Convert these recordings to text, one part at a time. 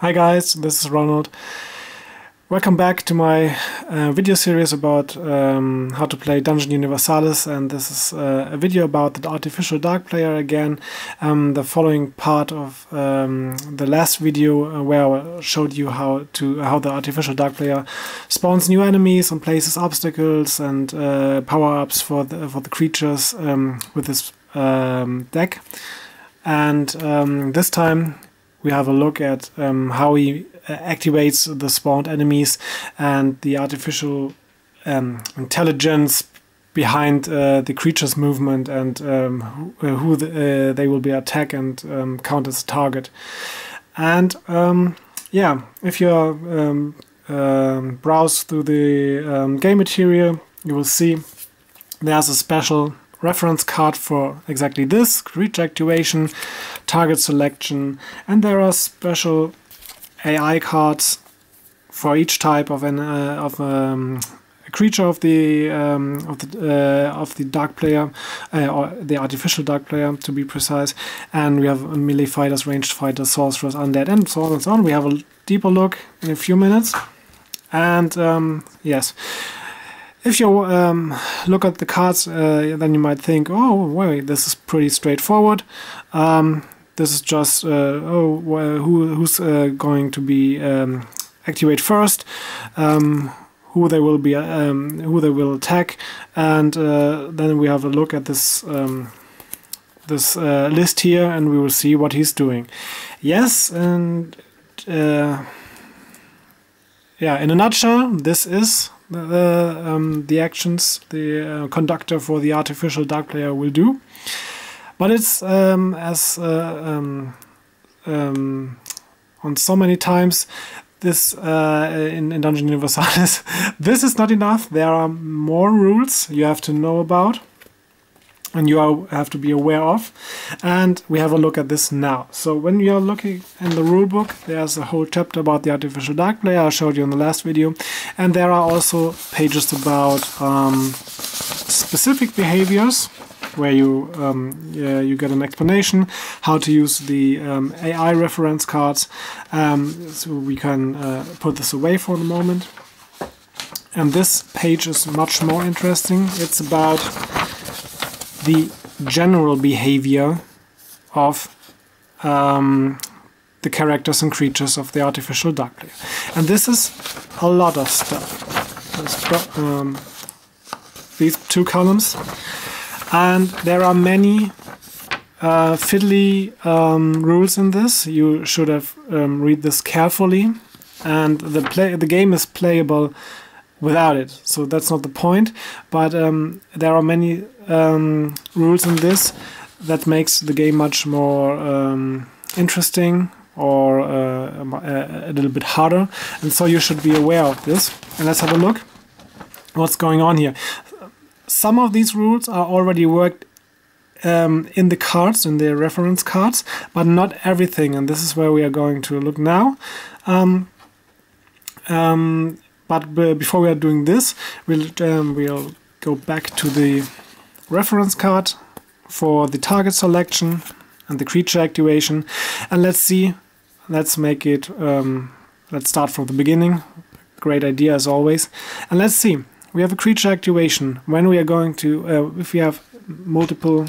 Hi guys, this is Ronald. Welcome back to my uh, video series about um, how to play Dungeon Universalis and this is uh, a video about the artificial dark player again, um, the following part of um, the last video uh, where I showed you how to how the artificial dark player spawns new enemies and places obstacles and uh, power-ups for the, for the creatures um, with this um, deck. And um, this time we have a look at um, how he uh, activates the spawned enemies and the artificial um, intelligence behind uh, the creature's movement and um, who, who the, uh, they will be attack and um, count as a target. And um, yeah, if you um, browse through the game material, you will see there's a special reference card for exactly this, creature activation, target selection, and there are special AI cards for each type of an uh, of um, a creature of the um, of the uh, of the dark player uh, or the artificial dark player to be precise, and we have melee fighters, ranged fighters, sorcerers, undead, and so on and so on. We have a deeper look in a few minutes, and um, yes. If you um, look at the cards, uh, then you might think, oh, wait, this is pretty straightforward. Um, this is just, uh, oh, who, who's uh, going to be um, activate first, um, who they will be, um, who they will attack, and uh, then we have a look at this um, this uh, list here, and we will see what he's doing. Yes, and uh, yeah, in a nutshell, this is the, um, the actions the uh, conductor for the artificial dark player will do. But it's um, as uh, um, um, on so many times this uh, in, in Dungeon Universalis, this is not enough. There are more rules you have to know about and you are, have to be aware of. And we have a look at this now. So when you're looking in the rulebook, there's a whole chapter about the artificial dark player I showed you in the last video. And there are also pages about um, specific behaviors where you um, yeah, you get an explanation how to use the um, AI reference cards. Um, so we can uh, put this away for the moment. And this page is much more interesting. It's about the general behavior of um, the characters and creatures of the artificial dark player. And this is a lot of stuff. Um, these two columns. And there are many uh, fiddly um, rules in this. You should have um, read this carefully. And the play the game is playable without it. So that's not the point. But um, there are many um, rules in this that makes the game much more um, interesting or uh, a, a, little bit harder. And so you should be aware of this. And let's have a look what's going on here. Some of these rules are already worked um, in the cards, in the reference cards, but not everything. And this is where we are going to look now. Um, um, but before we are doing this, we'll, um, we'll go back to the reference card for the target selection and the creature activation. And let's see, let's make it, um, let's start from the beginning. Great idea as always. And let's see, we have a creature activation. When we are going to, uh, if we have multiple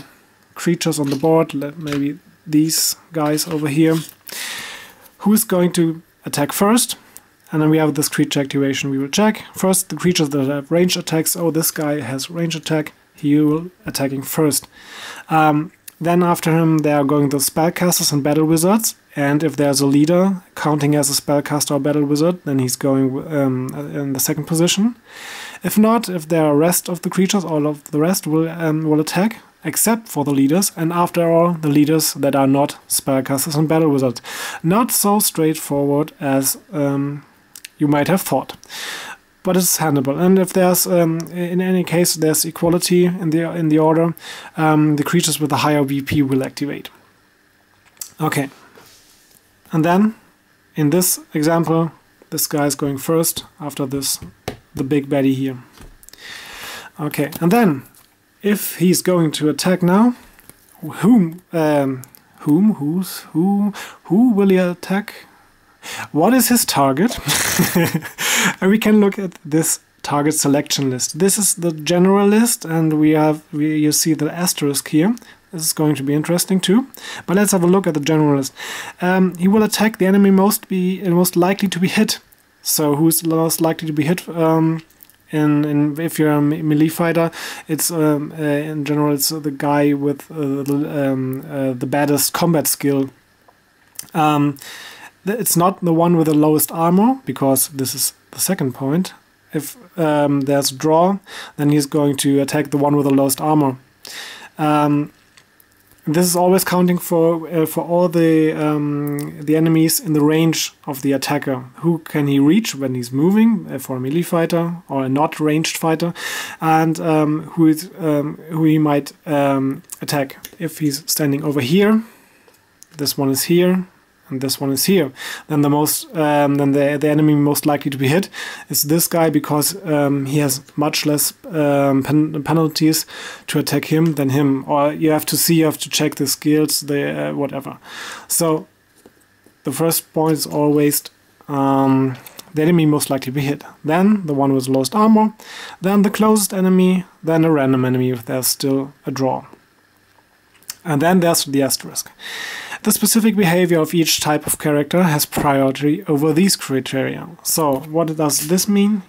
creatures on the board, maybe these guys over here, who's going to attack first? And then we have this creature activation we will check. First, the creatures that have range attacks. Oh, this guy has range attack. He will attacking first. Um, then after him, there are going the spellcasters and battle wizards. And if there's a leader counting as a spellcaster or battle wizard, then he's going um, in the second position. If not, if there are rest of the creatures, all of the rest will um, will attack, except for the leaders. And after all, the leaders that are not spellcasters and battle wizards. Not so straightforward as um, you might have thought. But it's handleable, and if there's, um, in any case, there's equality in the in the order, um, the creatures with a higher VP will activate. Okay, and then in this example, this guy is going first after this, the big baddie here. Okay, and then if he's going to attack now, whom, um, whom, who's, who, who will he attack? What is his target? we can look at this target selection list. This is the general list, and we have we, you see the asterisk here. This is going to be interesting too. But let's have a look at the general list. Um, he will attack the enemy most be most likely to be hit. So who's most likely to be hit? Um, in, in if you're a melee fighter, it's um, uh, in general it's the guy with uh, the, um, uh, the baddest combat skill. Um, it's not the one with the lowest armor because this is the second point. If um, there's draw, then he's going to attack the one with the lowest armor. Um, this is always counting for uh, for all the um, the enemies in the range of the attacker. Who can he reach when he's moving uh, for a melee fighter or a not ranged fighter, and um, who is um, who he might um, attack if he's standing over here. This one is here and this one is here. Then the most, um, then the the enemy most likely to be hit is this guy because um, he has much less um, pen penalties to attack him than him. Or you have to see, you have to check the skills, the uh, whatever. So the first point is always um, the enemy most likely to be hit. Then the one with lowest armor. Then the closest enemy. Then a random enemy if there's still a draw. And then there's the asterisk. The specific behavior of each type of character has priority over these criteria. So what does this mean?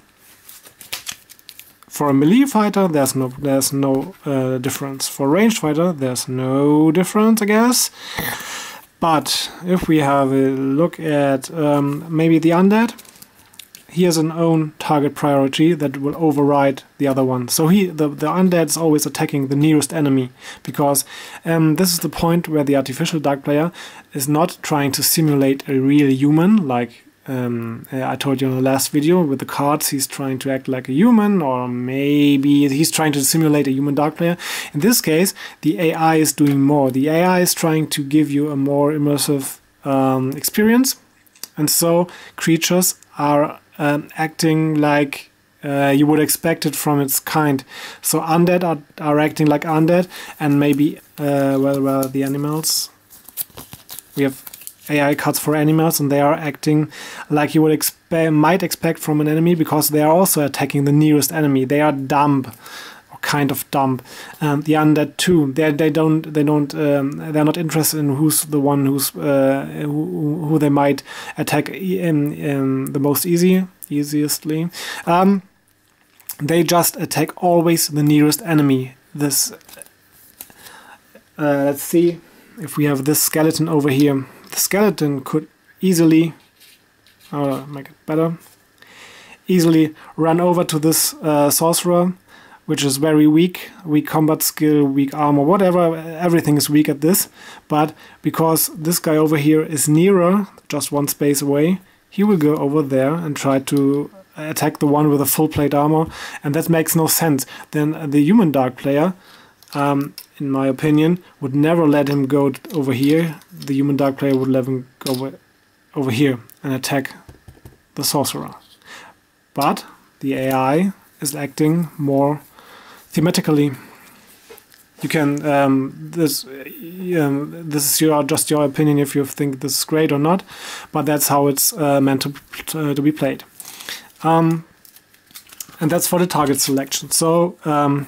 For a melee fighter, there's no there's no uh, difference. For a ranged fighter, there's no difference, I guess. But if we have a look at um, maybe the undead, he has an own target priority that will override the other one. So he the, the undead is always attacking the nearest enemy because um, this is the point where the artificial dark player is not trying to simulate a real human like um, I told you in the last video with the cards he's trying to act like a human or maybe he's trying to simulate a human dark player. In this case the AI is doing more. The AI is trying to give you a more immersive um, experience and so creatures are um, acting like uh, you would expect it from its kind. So undead are, are acting like undead, and maybe uh, well, well, the animals. We have AI cards for animals, and they are acting like you would expect, might expect from an enemy, because they are also attacking the nearest enemy. They are dumb kind of dumb. Um, the undead too. They they don't they don't um, they're not interested in who's the one who's uh, who, who they might attack in, in the most easy easiestly. Um, they just attack always the nearest enemy. This uh, let's see if we have this skeleton over here. The skeleton could easily uh, make it better. Easily run over to this uh, sorcerer which is very weak, weak combat skill, weak armor, whatever, everything is weak at this. But because this guy over here is nearer, just one space away, he will go over there and try to attack the one with a full plate armor, and that makes no sense. Then the human dark player, um, in my opinion, would never let him go over here. The human dark player would let him go over, over here and attack the sorcerer. But the AI is acting more thematically you can um, this um, this is your just your opinion if you think this is great or not but that's how it's uh, meant to, uh, to be played um, and that's for the target selection so um,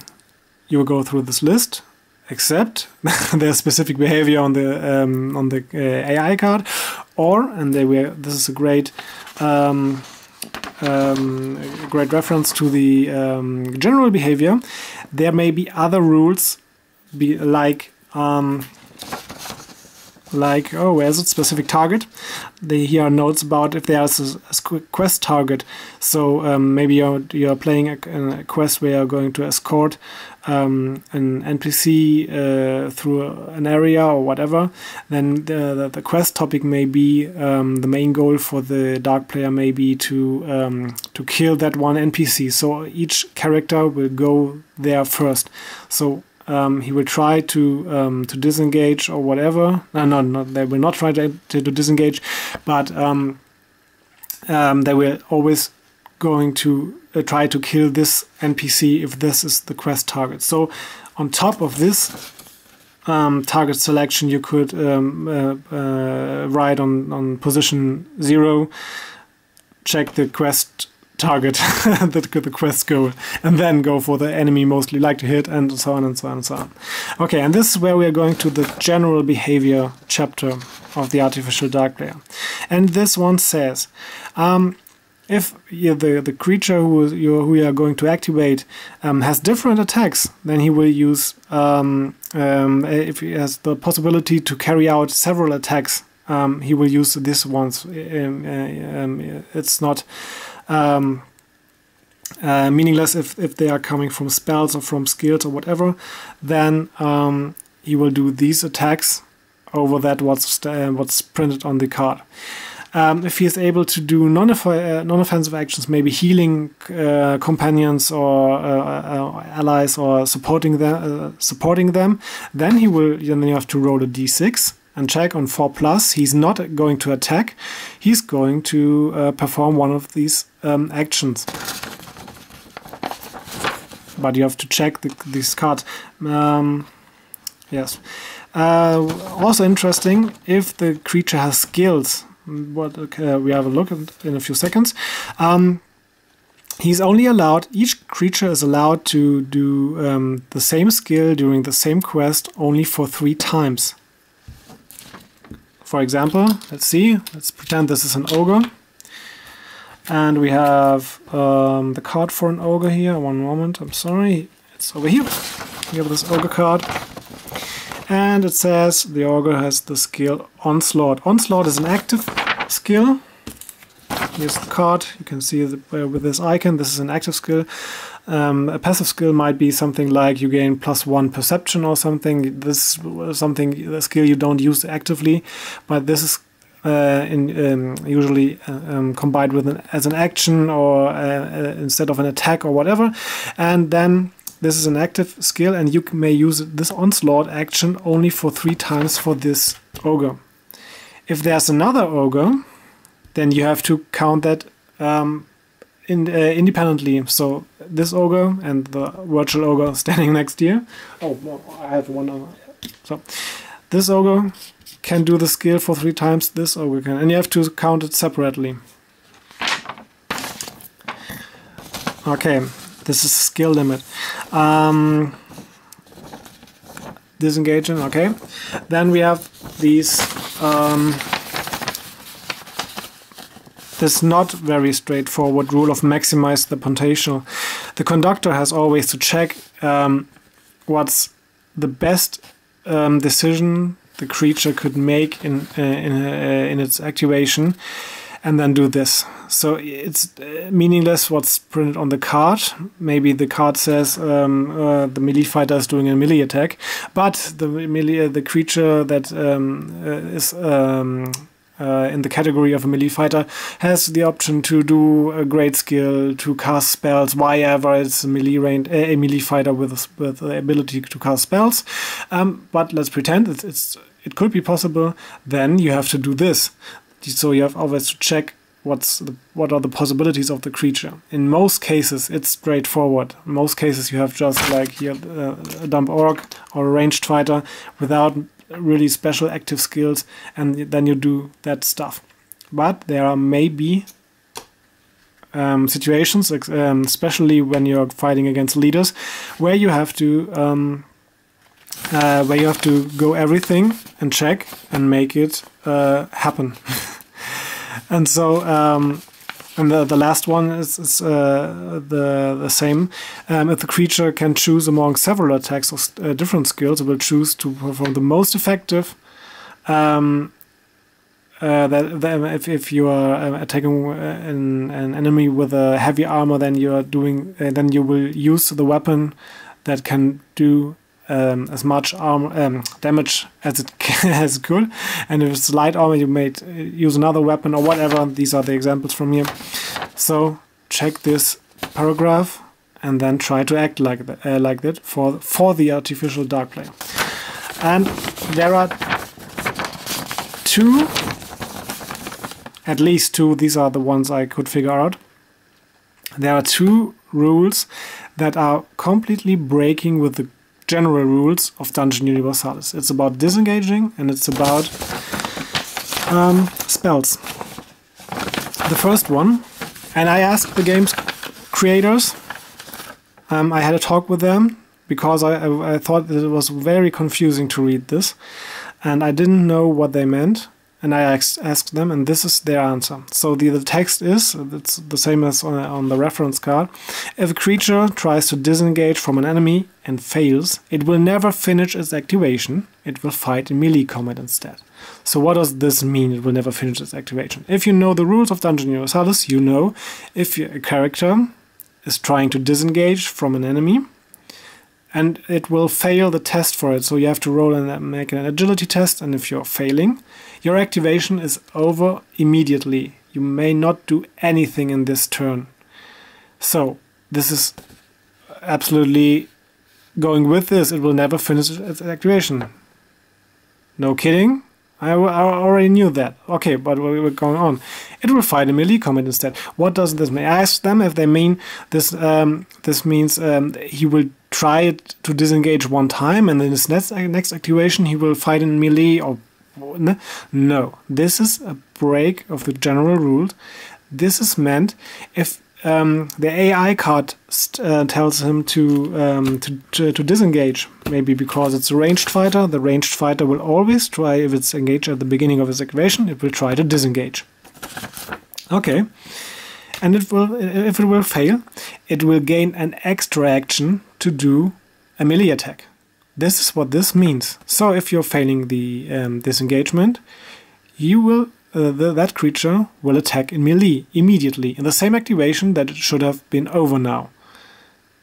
you will go through this list except their specific behavior on the um, on the uh, AI card or and they were this is a great um, great reference to the general behavior. There may be other rules, be like um, like oh where's it specific target? They here are notes about if there's a, a quest target. So um, maybe you're, you're playing a, a, quest where you're going to escort um, an NPC uh, through an area or whatever. Then the, the, the quest topic may be um, the main goal for the dark player may be to um, to kill that one NPC so each character will go there first. So um, he will try to um, to disengage or whatever. No, no, no, they will not try to, to, disengage, but um, um they will always going to uh, try to kill this NPC if this is the quest target. So on top of this um, target selection, you could um, uh, uh, uh, on, on position zero, check the quest target, the, the quest goal, and then go for the enemy mostly like to hit, and so on and so on and so on. Okay, and this is where we are going to the general behavior chapter of the artificial dark player. And this one says, um, if the the creature who you who you are going to activate um, has different attacks, then he will use um, um, if he has the possibility to carry out several attacks. Um, he will use this ones. Um, um, it's not uh, meaningless if if they are coming from spells or from skills or whatever. Then he will do these attacks over that what's uh, what's printed on the card. Um, if he is able to do uh, non-offensive actions, maybe healing uh, companions or uh, uh allies or supporting them, uh, supporting them, then he will. Then you have to roll a d6 and check on four plus. He's not going to attack. He's going to perform one of these um, actions. But you have to check the, this card. Um, yes. also interesting if the creature has skills what okay, we have a look at in a few seconds. Um, he's only allowed, each creature is allowed to do um, the same skill during the same quest only for three times. For example, let's see, let's pretend this is an ogre. And we have um, the card for an ogre here. One moment, I'm sorry. It's over here. We have this ogre card and it says the ogre has the skill onslaught. Onslaught is an active skill. Here's the card. You can see the, uh, with this icon. This is an active skill. Um, a passive skill might be something like you gain plus one perception or something. This is something a skill you don't use actively, but this is in, um, usually uh, um, combined with an, as an action or uh, uh instead of an attack or whatever. And then this is an active skill and you may use this onslaught action only for three times for this ogre. If there's another ogre, then you have to count that um, in, uh, independently. So this ogre and the virtual ogre standing next here. Oh, well, I have one. Other. So this ogre can do the skill for three times. This ogre can, and you have to count it separately. Okay, this is skill limit. Um, disengaging, okay. Then we have these. Um, this not very straightforward rule of maximize the potential. The conductor has always to check um, what's the best um, decision the creature could make in uh, in, uh, in its activation and then do this. So it's uh, meaningless what's printed on the card. Maybe the card says um, uh, the melee fighter is doing a melee attack, but the melee, the creature that um, uh, is um, uh, in the category of a melee fighter has the option to do a great skill, to cast spells, wherever it's a melee range, a melee fighter with with the ability to cast spells. Um, but let's pretend it's, it's it could be possible. Then you have to do this. So you have always to check what's the, what are the possibilities of the creature. In most cases, it's straightforward. In most cases, you have just like here uh, a dump orc or a ranged fighter without really special active skills, and then you do that stuff. But there are maybe um, situations, um, especially when you're fighting against leaders, where you have to um, uh, where you have to go everything and check and make it uh, happen. and so, um, and the, the last one is, is uh, the the same. Um, if the creature can choose among several attacks or uh, different skills, it will choose to perform the most effective. Um, uh, that, that, if, if you are uh, attacking uh, an, an enemy with a heavy armor, then you are doing uh, then you will use the weapon that can do um, as much arm um, damage as it as it could. And if it's light armor, you may uh, use another weapon or whatever. These are the examples from here. So check this paragraph and then try to act like that, uh, like that for for the artificial dark player. And there are two, at least two. These are the ones I could figure out. There are two rules that are completely breaking with the general rules of Dungeon Universalis. It's about disengaging and it's about Um, spells. The first one, and I asked the game's creators. Um, I had a talk with them because I, I, I thought it was very confusing to read this, and I didn't know what they meant and I asked, them, and this is their answer. So the, the text is, it's the same as on, on the reference card. If a creature tries to disengage from an enemy and fails, it will never finish its activation. It will fight in melee combat instead. So what does this mean, it will never finish its activation? If you know the rules of Dungeon Universalis, you know if a character is trying to disengage from an enemy, and it will fail the test for it. So you have to roll and make an agility test, and if you're failing, your activation is over immediately. You may not do anything in this turn. So this is absolutely going with this. It will never finish its activation. No kidding. I, I already knew that. Okay, but we were going on. It will fight a melee combat instead. What does this mean? I asked them if they mean this. Um, this means um, he will try to disengage one time, and then his next next activation he will fight in melee. Or no, this is a break of the general rule. This is meant if um, the AI card uh, tells him to, um, to, to, to disengage. Maybe because it's a ranged fighter. The ranged fighter will always try, if it's engaged at the beginning of his activation, it will try to disengage. Okay, and it will if it will fail, it will gain an extra action to do a melee attack. This is what this means. So if you're failing the um, disengagement, you will uh, the, that creature will attack in melee immediately in the same activation that it should have been over now.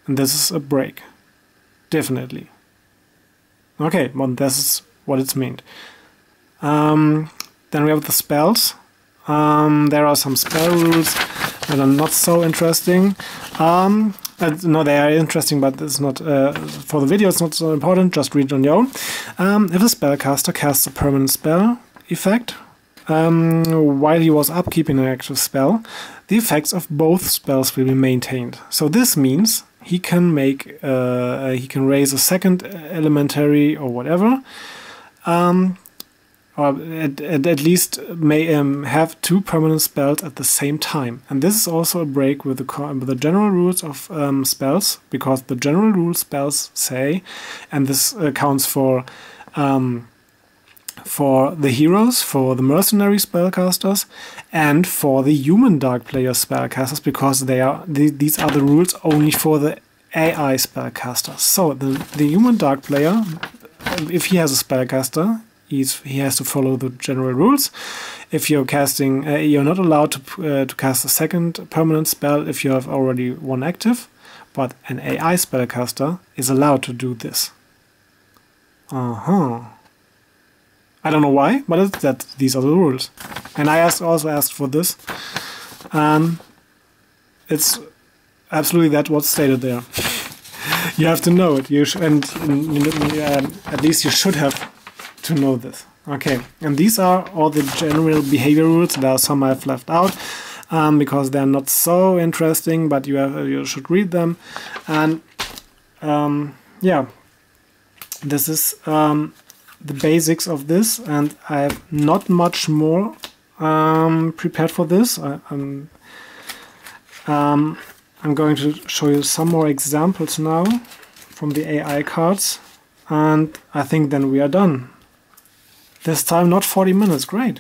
And this is a break. Definitely. Okay, well, this is what it's meant. Um, then we have the spells. Um, there are some spell rules that are not so interesting. Um, uh, no, they are interesting, but it's not uh, for the video. It's not so important. Just read it on your own. Um, if a spellcaster casts a permanent spell effect um, while he was upkeeping an active spell, the effects of both spells will be maintained. So this means he can make uh, he can raise a second elementary or whatever um, or at, at, at least may um, have two permanent spells at the same time. And this is also a break with the, with the general rules of um, spells, because the general rule spells say, and this accounts for um, for the heroes, for the mercenary spellcasters, and for the human dark player spellcasters, because they are the, these are the rules only for the AI spellcasters. So the the human dark player, if he has a spellcaster, he's he has to follow the general rules. If you're casting, uh, you're not allowed to uh, to cast a second permanent spell if you have already one active, but an AI spellcaster is allowed to do this. Uh huh. I don't know why, but that these are the rules. And I asked, also asked for this, and it's absolutely that what's stated there. you have to know it. You sh- and, and uh, at least you should have to know this. Okay, and these are all the general behavior rules. There are some I've left out um, because they're not so interesting, but you have you should read them. And um, yeah, this is um, the basics of this, and I have not much more um, prepared for this. I, I'm um, I'm going to show you some more examples now from the AI cards, and I think then we are done. This time not 40 minutes, great.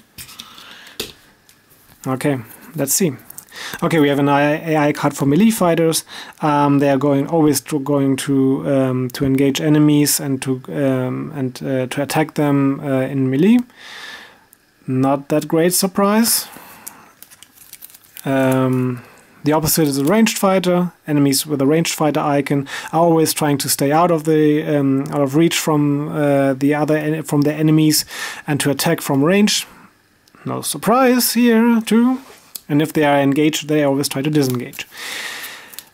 Okay, let's see. Okay, we have an AI card for melee fighters. Um, they are going always to, going to um, to engage enemies and to um, and uh, to attack them uh, in melee. Not that great surprise. Um, the opposite is a ranged fighter. Enemies with a ranged fighter icon are always trying to stay out of the um, out of reach from uh, the other from the enemies and to attack from range. No surprise here too. And if they are engaged, they always try to disengage.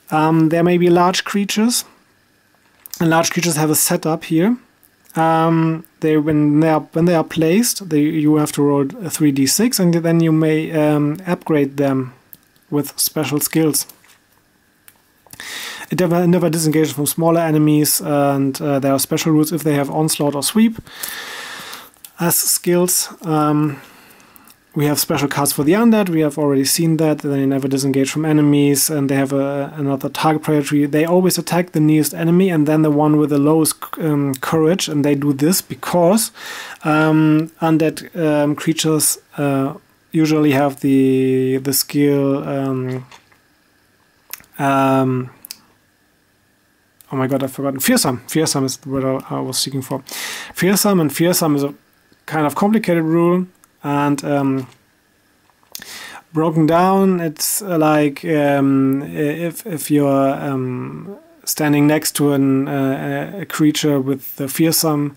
Um, there may be large creatures, and large creatures have a setup here. Um, they when they are when they are placed, they you have to roll a three d six, and then you may um, upgrade them with special skills. It never, never disengages from smaller enemies, and uh, there are special rules if they have onslaught or sweep as skills. Um, we have special cards for the undead. We have already seen that. They never disengage from enemies, and they have a, another target priority. They always attack the nearest enemy, and then the one with the lowest um, courage. And they do this because um, undead um, creatures uh, usually have the the skill. Um, um, oh my god, I've forgotten. Fearsome. Fearsome is what I, I was seeking for. Fearsome, and fearsome is a kind of complicated rule and um, broken down it's like um, if if you're um, standing next to an, uh, a creature with the fearsome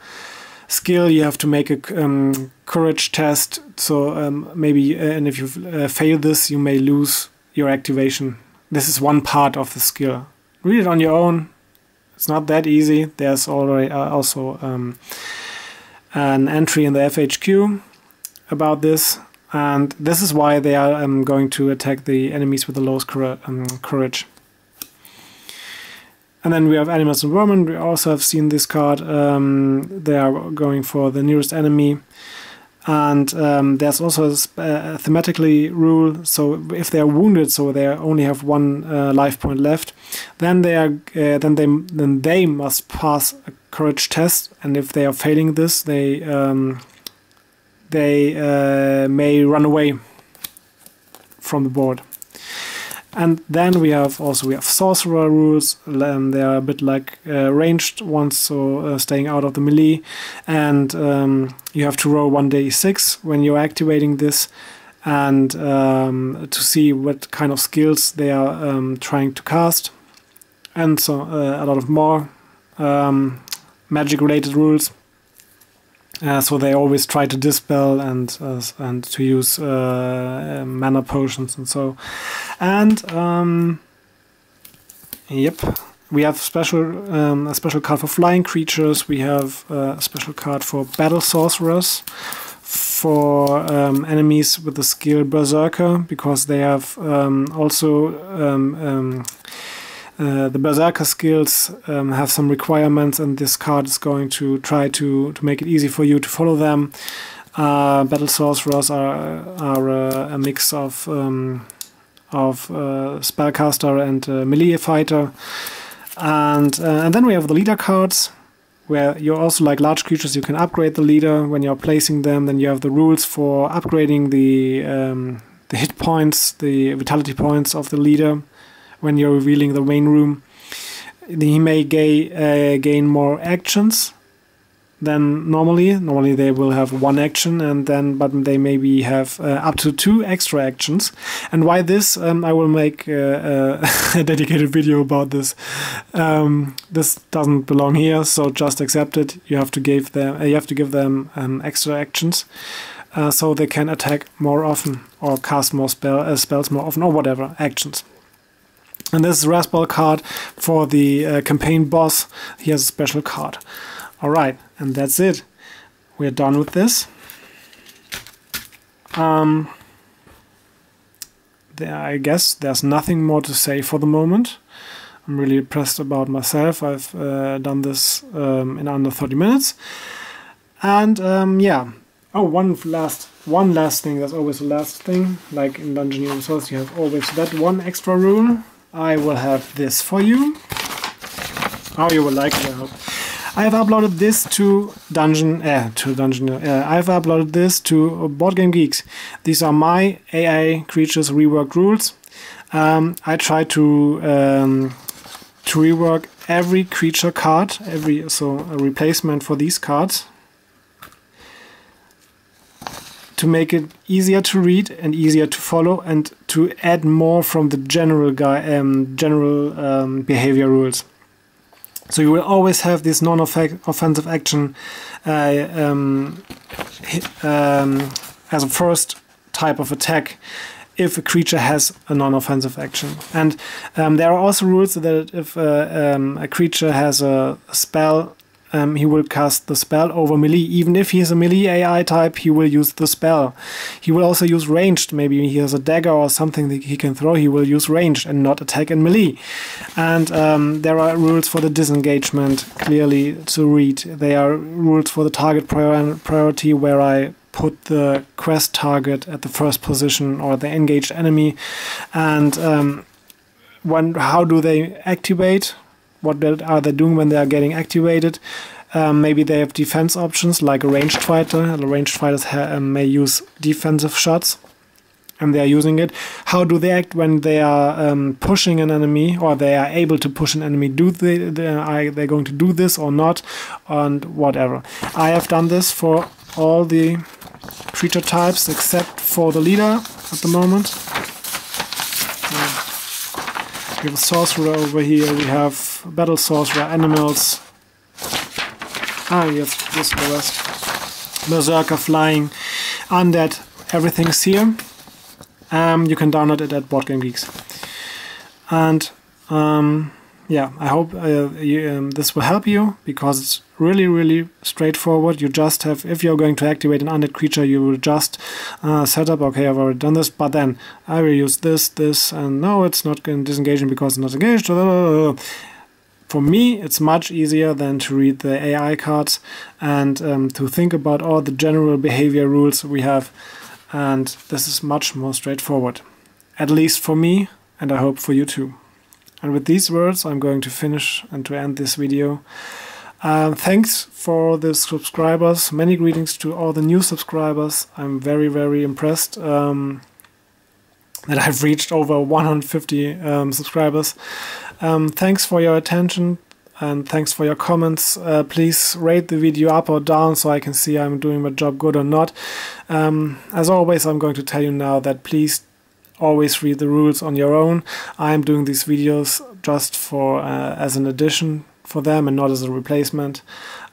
skill you have to make a um, courage test. So um, maybe uh, and if you uh, fail this you may lose your activation. This is one part of the skill. Read it on your own. It's not that easy. There's already uh, also um, an entry in the FAQ about this, and this is why they are um, going to attack the enemies with the lowest um, courage. And then we have Animals and Vermin. We also have seen this card. Um, they are going for the nearest enemy. And um, there's also a, a, thematically rule. So if they are wounded, so they only have one uh, life point left, then they are uh, then they then they must pass a courage test. And if they are failing this, they um, they uh, may run away from the board. And then we have also we have sorcerer rules. and they are a bit like uh, ranged ones, so uh, staying out of the melee. And um, you have to roll one d six when you're activating this, and um, to see what kind of skills they are um, trying to cast, and so uh, a lot of more um, magic-related rules. Uh, so they always try to dispel and uh, and to use uh, mana potions and so, and um, yep, we have special um, a special card for flying creatures. We have uh, a special card for battle sorcerers, for um, enemies with the skill berserker because they have um, also um, um, uh, the Berserker skills um, have some requirements, and this card is going to try to, to make it easy for you to follow them. Uh, Battle Sorcerers are, are uh, a mix of, um, of uh, Spellcaster and Melee Fighter. And, uh, and then we have the leader cards, where you're also like large creatures, you can upgrade the leader when you're placing them. Then you have the rules for upgrading the, um, the hit points, the vitality points of the leader when you're revealing the main room. He may gain, uh, gain more actions than normally. Normally they will have one action and then, but they maybe have uh, up to two extra actions. And why this? Um, I will make uh, a dedicated video about this. Um, this doesn't belong here, so just accept it. You have to give them, uh, you have to give them um, extra actions. Uh, so they can attack more often or cast more spell, uh, spells more often or whatever actions. And this is Rasbal card for the uh, campaign boss. He has a special card. Alright, and that's it. We're done with this. Um, there, I guess there's nothing more to say for the moment. I'm really impressed about myself. I've uh, done this um, in under 30 minutes. And um, yeah. Oh, one last one last thing. There's always the last thing. Like in Dungeon Universalis, you have always that one extra rule I will have this for you. How you will like it, I hope. I have uploaded this to Dungeon, uh, to Dungeon, uh, I've uploaded this to Board Game Geeks. These are my AI creatures rework rules. Um, I try to um, to rework every creature card, every so a replacement for these cards to make it easier to read and easier to follow and to add more from the general guy um, general um, behavior rules. So you will always have this non-offensive action uh, um, um, as a first type of attack if a creature has a non-offensive action. And um, there are also rules that if uh, um, a creature has a spell um, he will cast the spell over melee. Even if he is a melee AI type, he will use the spell. He will also use ranged. Maybe he has a dagger or something that he can throw. He will use ranged and not attack in melee. And um, there are rules for the disengagement clearly to read. There are rules for the target prior priority where I put the quest target at the first position or the engaged enemy. And um, when how do they activate? What are they doing when they are getting activated? Um, maybe they have defense options like a ranged fighter. The ranged fighters um, may use defensive shots and they are using it. How do they act when they are um, pushing an enemy or they are able to push an enemy? Do they, they are they going to do this or not? And whatever. I have done this for all the creature types except for the leader at the moment. we have a sorcerer over here. We have battle sorcerer, animals. Ah, yes, this is the rest. Berserker flying, undead. Everything's here um, you can download it at BoardGameGeeks. And um, yeah, I hope uh, you, um, this will help you because it's really, really straightforward. You just have, if you're going to activate an undead creature, you will just uh, set up, okay, I've already done this, but then I will use this, this, and no, it's not disengaging because it's not engaged. For me, it's much easier than to read the AI cards and um, to think about all the general behavior rules we have and this is much more straightforward. At least for me, and I hope for you too. And with these words, I'm going to finish and to end this video. Uh, thanks for the subscribers. Many greetings to all the new subscribers. I'm very, very impressed um, that I've reached over 150 um, subscribers. Um, thanks for your attention and thanks for your comments. Uh, please rate the video up or down so I can see I'm doing my job good or not. Um, as always, I'm going to tell you now that please always read the rules on your own. I'm doing these videos just for uh, as an addition for them and not as a replacement.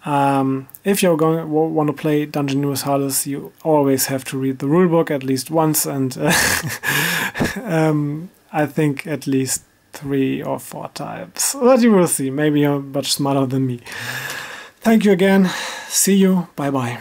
Um, if you're going want to play Dungeon News Universalis, you always have to read the rulebook at least once, and uh, um, I think at least three or four times. But you will see. Maybe you're much smarter than me. Thank you again. See you. Bye bye.